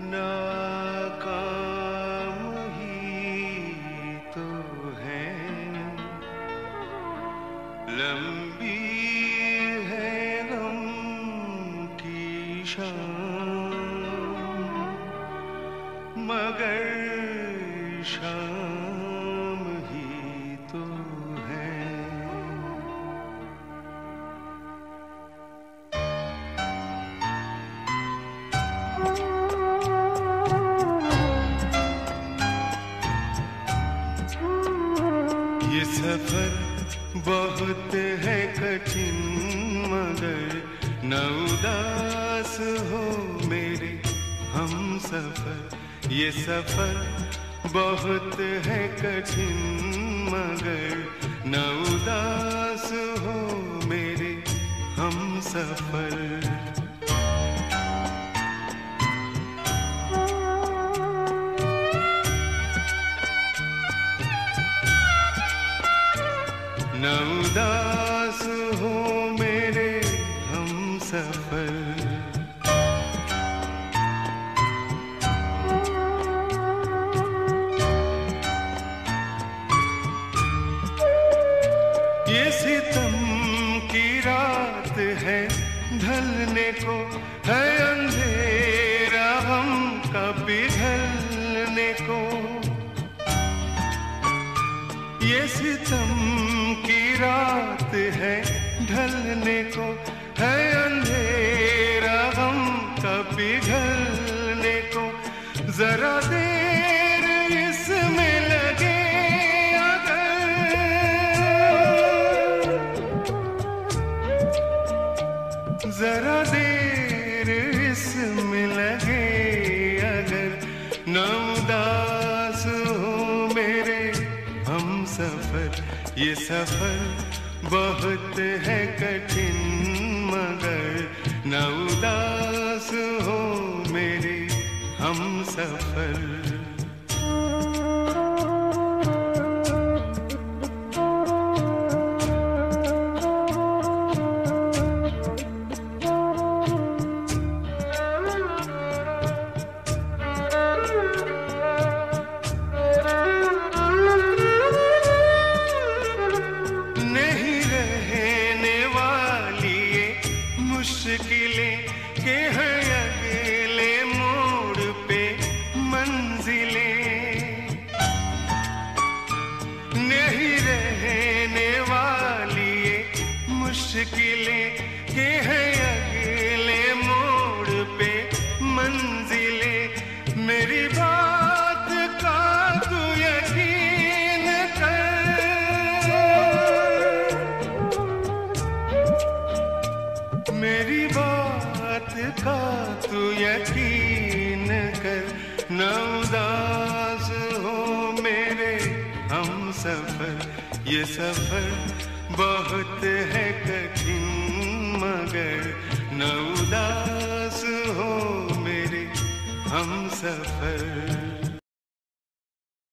नाकाम ही तो है। लंबी है गम की शाम मगर शाम ये सफ़र बहुत है कठिन, मगर न उदास हो मेरे हम सफ़र। ये सफ़र बहुत है कठिन, मगर न उदास हो मेरे हम सफ़र। उदास हो मेरे हम सफ़र। ये सितम की रात है ढलने को है अंधेरा। सितम की रात है, ढलने को है अंधेरा गम का पिघलने को। जरा देर इसमें लगे अगर। जरा देर इसमें लगे अगर न सफ़र ये सफ़र बहुत है कठिन मगर न उदास हो मेरे हम सफ़र। मुश्किलें के हैं अगले मोड़ पे मंजिले। नहीं रहने वाली ये मुश्किलें के हैं अगले मोड़ पे मंजिले। मेरी का तू यकीन कर न उदास हो मेरे, हम सफ़र, ये सफ़र बहुत है कठिन, मगर न उदास हो मेरे, हम सफ़र।